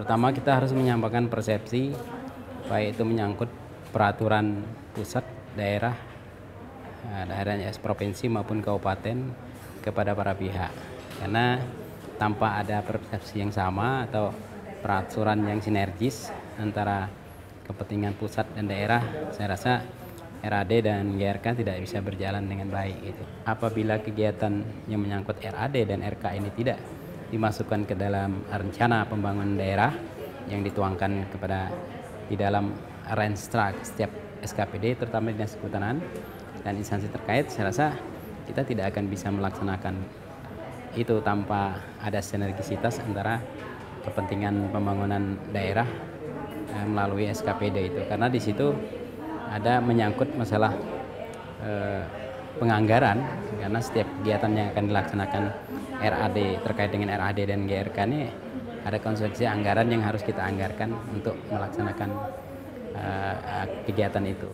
Pertama kita harus menyampaikan persepsi baik itu menyangkut peraturan pusat, daerah, eh, daerahnya provinsi maupun kabupaten kepada para pihak. Karena tanpa ada persepsi yang sama atau peraturan yang sinergis antara kepentingan pusat dan daerah, saya rasa RAD dan GRK tidak bisa berjalan dengan baik. Gitu. Apabila kegiatan yang menyangkut RAD dan RK ini tidak dimasukkan ke dalam rencana pembangunan daerah yang dituangkan kepada di dalam Renstra setiap SKPD terutama dinas kehutanan dan instansi terkait saya rasa kita tidak akan bisa melaksanakan itu tanpa ada sinergisitas antara kepentingan pembangunan daerah eh, melalui SKPD itu. Karena di situ ada menyangkut masalah eh, penganggaran karena setiap kegiatan yang akan dilaksanakan RAD terkait dengan RAD dan GRK ini ada konsumsi anggaran yang harus kita anggarkan untuk melaksanakan uh, kegiatan itu.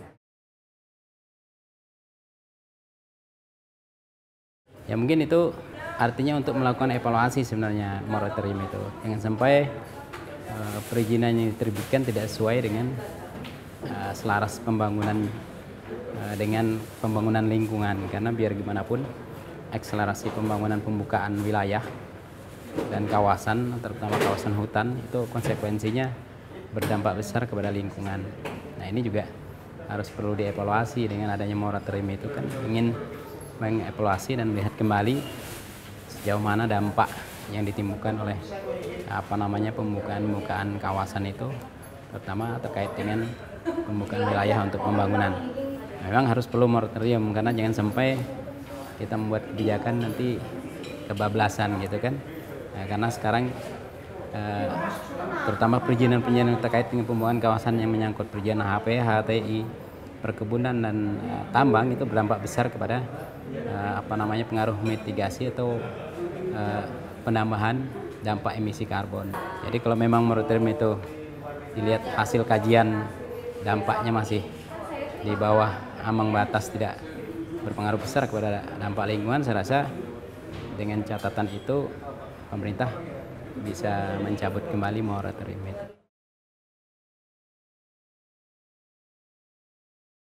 Ya mungkin itu artinya untuk melakukan evaluasi sebenarnya moratorium itu. Jangan sampai uh, perizinan yang diterbitkan tidak sesuai dengan uh, selaras pembangunan dengan pembangunan lingkungan karena biar gimana pun akselerasi pembangunan pembukaan wilayah dan kawasan terutama kawasan hutan itu konsekuensinya berdampak besar kepada lingkungan. Nah ini juga harus perlu dievaluasi dengan adanya moratorium itu kan ingin mengevaluasi dan melihat kembali sejauh mana dampak yang ditimbulkan oleh apa namanya pembukaan-pembukaan kawasan itu terutama terkait dengan pembukaan wilayah untuk pembangunan. Memang harus perlu moratorium karena jangan sampai kita membuat kebijakan nanti kebablasan gitu kan nah, karena sekarang eh, terutama perizinan-perizinan terkait dengan pembangunan kawasan yang menyangkut perizinan HP, HTI, perkebunan dan eh, tambang itu berdampak besar kepada eh, apa namanya pengaruh mitigasi atau eh, penambahan dampak emisi karbon. Jadi kalau memang menurut itu dilihat hasil kajian dampaknya masih di bawah ambang batas tidak berpengaruh besar kepada dampak lingkungan saya rasa dengan catatan itu pemerintah bisa mencabut kembali moratorium itu.